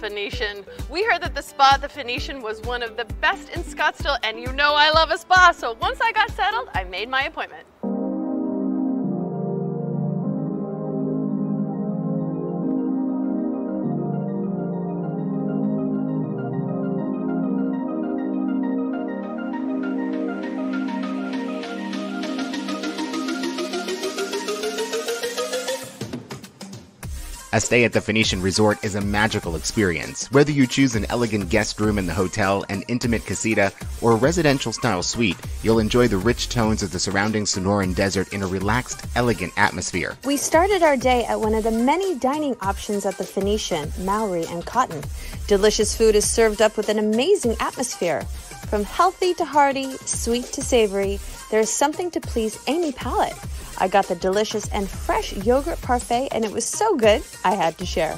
Phoenician. We heard that the spa at the Phoenician was one of the best in Scottsdale, and you know I love a spa, so once I got settled, I made my appointment. A stay at the Phoenician Resort is a magical experience. Whether you choose an elegant guest room in the hotel, an intimate casita, or a residential style suite, you'll enjoy the rich tones of the surrounding Sonoran Desert in a relaxed, elegant atmosphere. We started our day at one of the many dining options at the Phoenician, Mowry and Cotton. Delicious food is served up with an amazing atmosphere. From healthy to hearty, sweet to savory, there is something to please any palate. I got the delicious and fresh yogurt parfait, and it was so good, I had to share.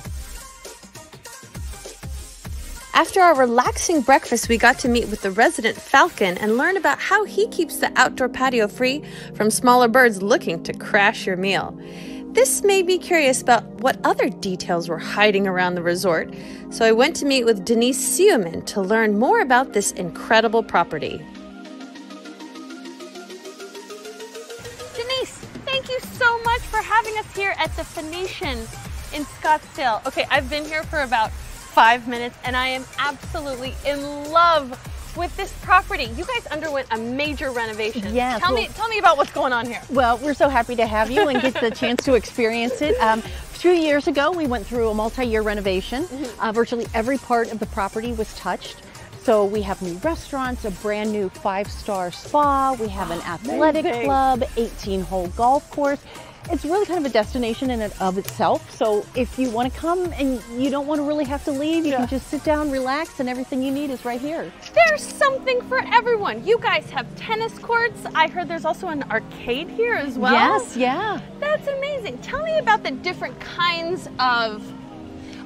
After our relaxing breakfast, we got to meet with the resident falcon and learn about how he keeps the outdoor patio free from smaller birds looking to crash your meal. This made me curious about what other details were hiding around the resort, so I went to meet with Denise Seomin to learn more about this incredible property. Denise, thank you so much for having us here at the Phoenician in Scottsdale. Okay, I've been here for about five minutes and I am absolutely in love with this property. You guys underwent a major renovation. Yes, Tell well- me tell me about what's going on here. Well, we're so happy to have you and get the chance to experience it. Um, two years ago, we went through a multi-year renovation. Uh, virtually every part of the property was touched. So we have new restaurants, a brand new five-star spa. We have an athletic Amazing. club, 18-hole golf course. It's really kind of a destination in and of itself. So if you want to come and you don't want to really have to leave, you Yeah. can just sit down, relax, and everything you need is right here. There's something for everyone. You guys have tennis courts. I heard there's also an arcade here as well. Yes, yeah. That's amazing. Tell me about the different kinds of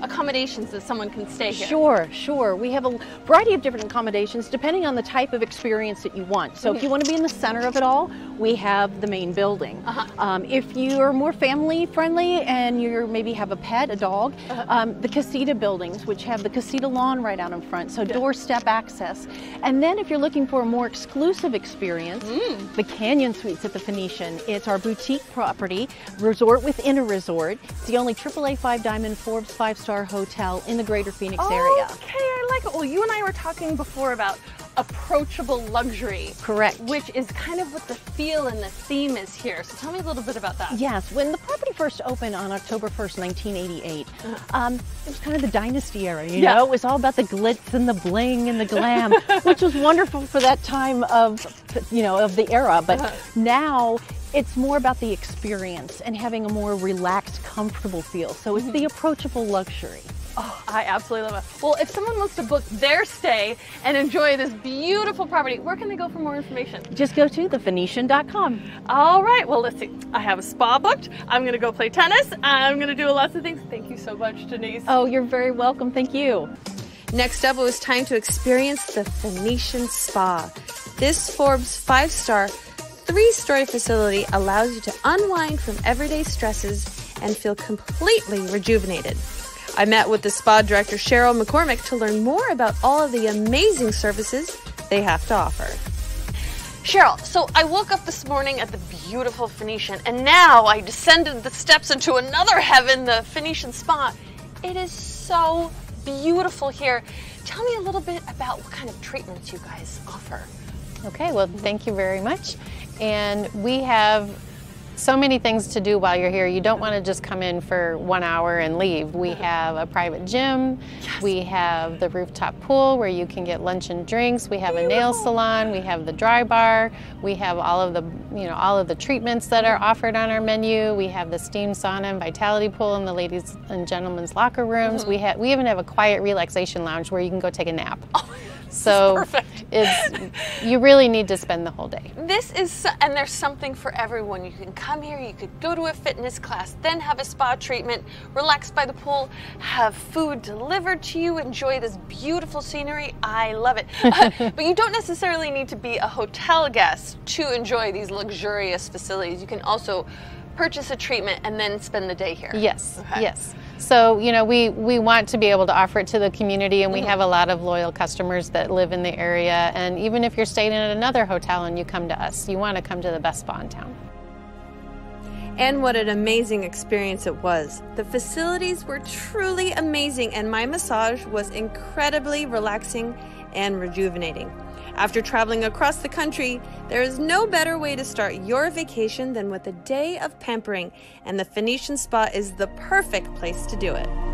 accommodations that someone can stay here. Sure, sure. We have a variety of different accommodations depending on the type of experience that you want. So if you want to be in the center of it all, we have the main building. Uh-huh. Um, if you are more family friendly and you maybe have a pet, a dog, Uh-huh. um, the casita buildings, which have the casita lawn right out in front, so doorstep access. And then if you're looking for a more exclusive experience, Mm. the Canyon Suites at the Phoenician. It's our boutique property, resort within a resort. It's the only AAA five diamond Forbes five star hotel in the greater Phoenix area. Okay, I like it. Well, you and I were talking before about approachable luxury. Correct. Which is kind of what the feel and the theme is here. So tell me a little bit about that. Yes, when the property first opened on October 1st, 1988, um, it was kind of the dynasty era, you Yeah. know? It was all about the glitz and the bling and the glam, which was wonderful for that time of, you know, of the era. But now it's more about the experience and having a more relaxed, comfortable feel. So it's the mm-hmm. approachable luxury. Oh, I absolutely love it. Well, if someone wants to book their stay and enjoy this beautiful property, where can they go for more information? Just go to thephoenician.com. All right, well, let's see. I have a spa booked. I'm going to go play tennis. I'm going to do lots of things. Thank you so much, Denise. Oh, you're very welcome. Thank you. Next up, it was time to experience the Phoenician Spa. This Forbes five star, three story facility allows you to unwind from everyday stresses and feel completely rejuvenated. I met with the spa director Cheryl McCormick to learn more about all of the amazing services they have to offer. Cheryl, so I woke up this morning at the beautiful Phoenician, and now I descended the steps into another heaven, the Phoenician Spa. It is so beautiful here. Tell me a little bit about what kind of treatments you guys offer. Okay, well, thank you very much. And we have so many things to do while you're here. You don't want to just come in for one hour and leave. We have a private gym. Yes. We have the rooftop pool where you can get lunch and drinks. We have a nail salon. We have the dry bar. We have all of the, you know, all of the treatments that are offered on our menu. We have the steam sauna and vitality pool in the ladies and gentlemen's locker rooms. We have, we even have a quiet relaxation lounge where you can go take a nap. so perfect. It's you really need to spend the whole day. This is, so- and there's something for everyone. You can come here, you could go to a fitness class, then have a spa treatment, relax by the pool, have food delivered to you, enjoy this beautiful scenery. I love it. Uh, but you don't necessarily need to be a hotel guest to enjoy these luxurious facilities. You can also purchase a treatment and then spend the day here. Yes, Okay. yes. So, you know, we, we want to be able to offer it to the community, and we mm-hmm. have a lot of loyal customers that live in the area. And even if you're staying at another hotel and you come to us, you want to come to the best spa in town. And what an amazing experience it was. The facilities were truly amazing, and my massage was incredibly relaxing and rejuvenating. After traveling across the country, there is no better way to start your vacation than with a day of pampering, and the Phoenician Spa is the perfect place to do it.